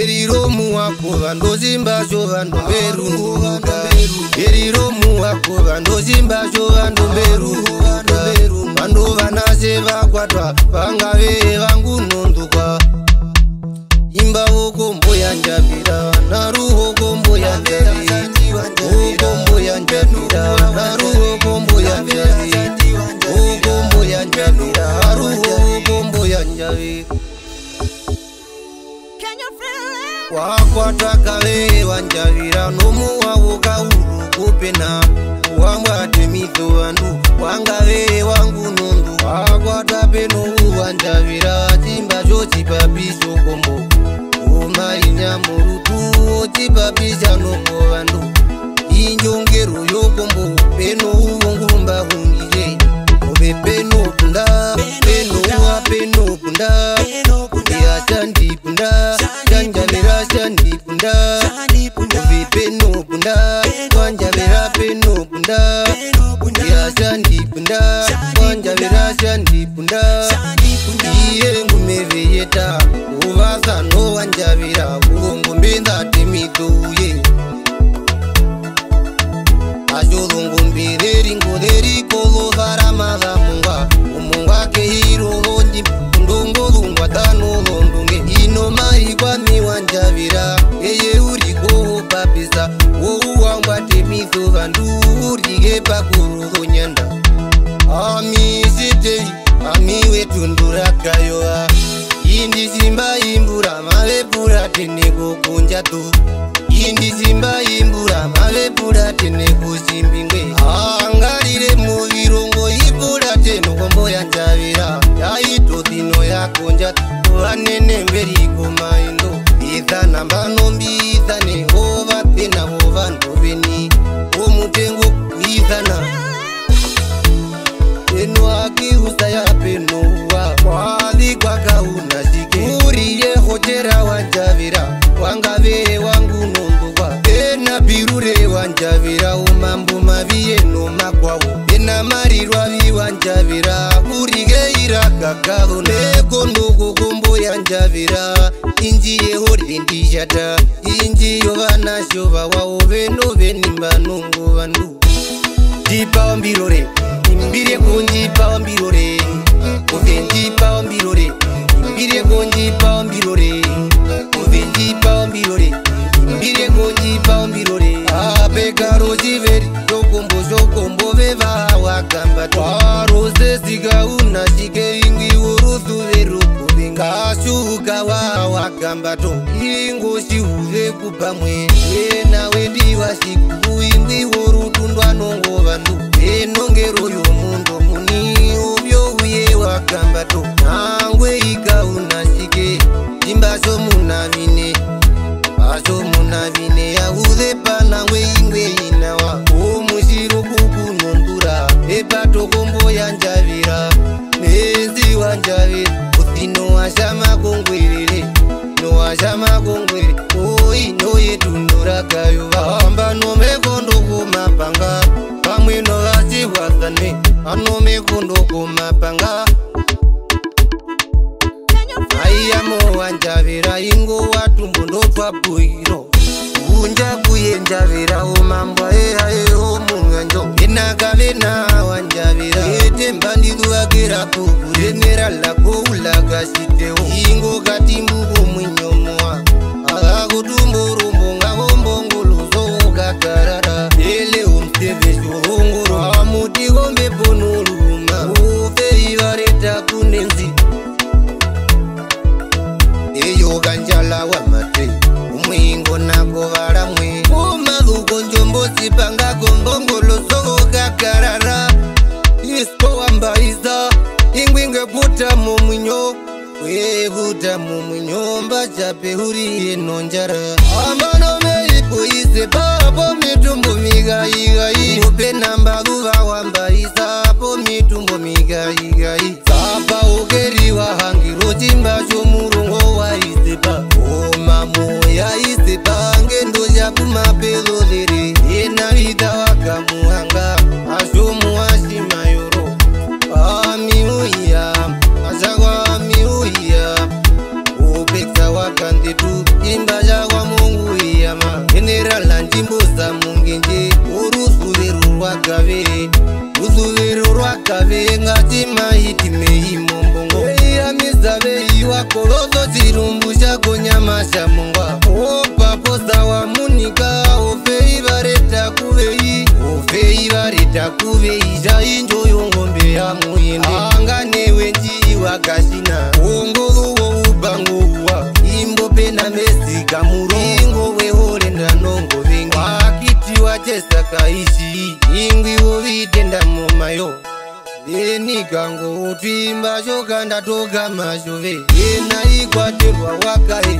eriro muwako vandozimbazo vandu veruueriro muwako vandozimbazo vandu veruu vandu vanase vakwatwa vangavee vangunondukwa imba woko mboyanjavira vana ruoko mboyanjavira wakwatakaveewanjavira nomuwavukauru kupena wamwatemidzowa benobunda yasandibunda wanjaverasandibunda iye ngumeveyeta uvasanowanjavira uvongombenzatemitouye indi zimba imbura mavepurate nekuzimbingwe aangarire muvirongo ipurate nokombo yatavira yaito dino yakonja tovanene mberi komaindo idzana mbanombiidzane ovapena vovanhu veni omutengo kuidzana enoakiusaya irwaviwa njavira urigeira gagavo neko ndokokombo yanjavira inji yehorye ndichata inji yovanashova wavo veno venimba nongo vandu ndipawambiro re imbireko ndipawambiro re ove ndipawambiro re imbireko ndipawambiro re wasuka wawagamba to ingosihuve kupa mwene enawendiwa siku imbiwo rutundwa nongo vandu enongero yomundo muni ovyo uye wagamba to mumapanga aiyamowanjavira inguwa tumbundopfa bwiro unja kuyenjavira umambwa ehaeho mung'anjo enaka vena wanjavira etemba ndikuvakera kuvurenera lako ulagasitewo ingo katimbuko mwinyomoa akakutumburu Limbuza, kaizi ingwiwovitenda mumayo enikangoutwimba chokanda togamazhove enaikwatirwa wakae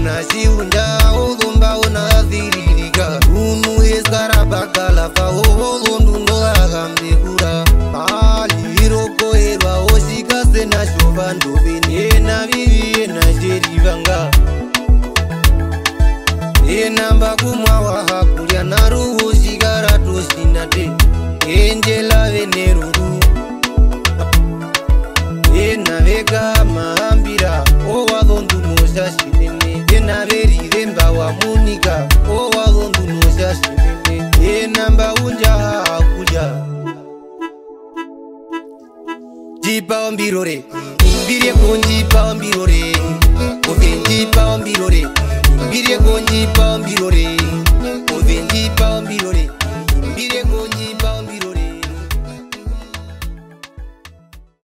una ciunda ozumba una ziririga unu hezgara bagala fa ozundu ndo agambekura aliro koerwa osikasenasho vandu ve mbirie kunjipao mbirore ove njipao mbirore mbirie kunjipao mbirore ove njipao mbirore mbirie kunjipao mbirore